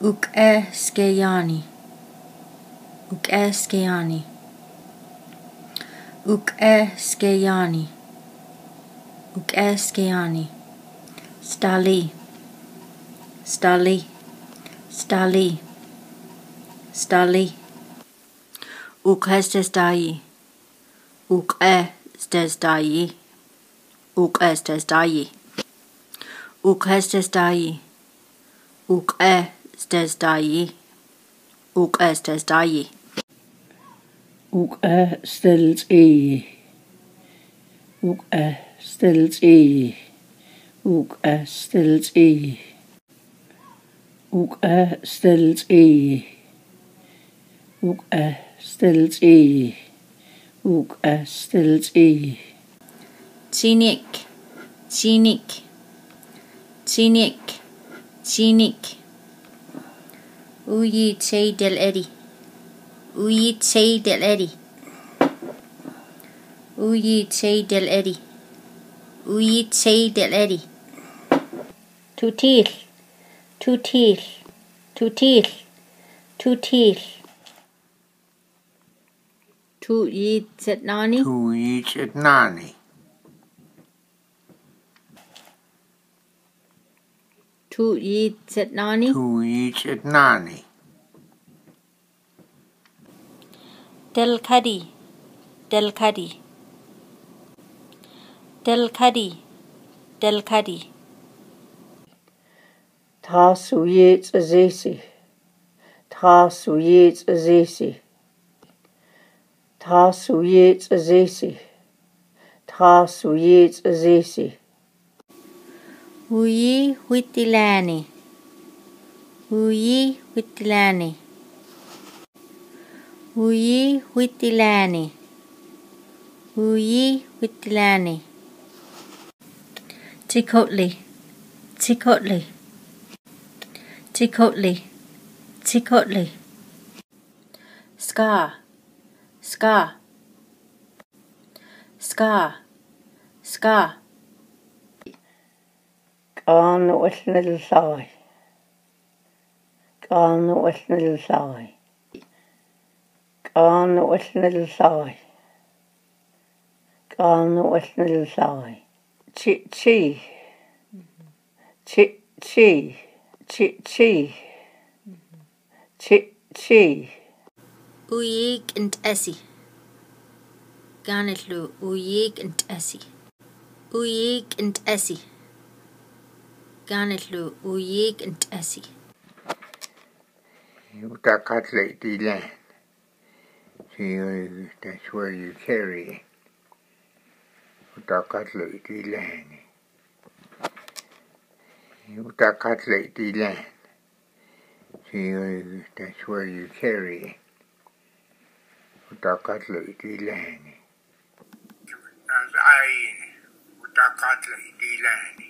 Ukeskeyani. Ukeskeyani. Ukeskeyani. Ukeskeyani. Stali. Stali. Stali. Stali. Ukestestai. Ukestestai. Ukestestai. Ukestestai. Ukestestai. Ukestestai. Ukasteltegi. Ukasteltegi. Ukasteltegi. Ukasteltegi. Ukasteltegi. Ukasteltegi. Chinik. Chinik. Chinik. Chinik. Uyi Che del Edi. Uyi Che del Edi. Uyi Che del Edi. Uyi Che del Edi. Tutil. Tutil. Tutil. Tutil. Tu yi Zetnani. Tu each at nani. Tu yi Zetnani. Tu each at nani. Del Cuddy. Del Cuddy. Del Cuddy. Del Cuddy. Tasuye Zesi. Tasuye Zesi. Tasuye Zesi. Tasuye Zesi. Uyi Huitilani. Uyi Huitilani. Uyi Huitilani. Uyi Huitilani. Tikotli. Tikotli. Tikotli. Tikotli. Scar. Scar. Scar. Scar. Gan wellnil llai. Gan wellnil llai. Gan wellnil llai. Gan wellnil llai. Chi chi. Chi chi. Chi chi. Chi chi. Uyig and Essie. Ganitlu, Uyig and Essie. Uyig and Essie. Uyig and Essie. Utakatle the land. See, uh, that's where you carry it. Utakatle the land. Utakatle the land. See, uh, that's where you carry it. Utakatle the land. As I utakatle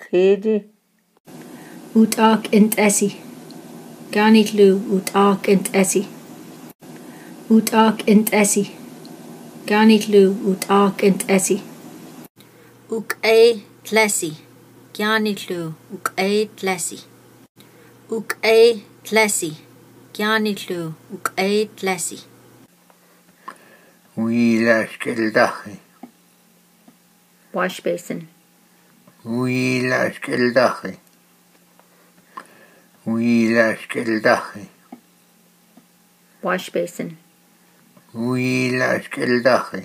خيدي وتاك انت اسي كانت لو وتاك انت اسي وتاك انت اسي كانت لو وتاك انت اسي وك وكاي تلاسي كانت لو وكاي تلاسي وكاي تلاسي تلو وك اي تلاسي ويلاش كل داخل واش بيسن ويلاش كل داخي ويلاش كل داخي wash basin. ويلاش كل داخي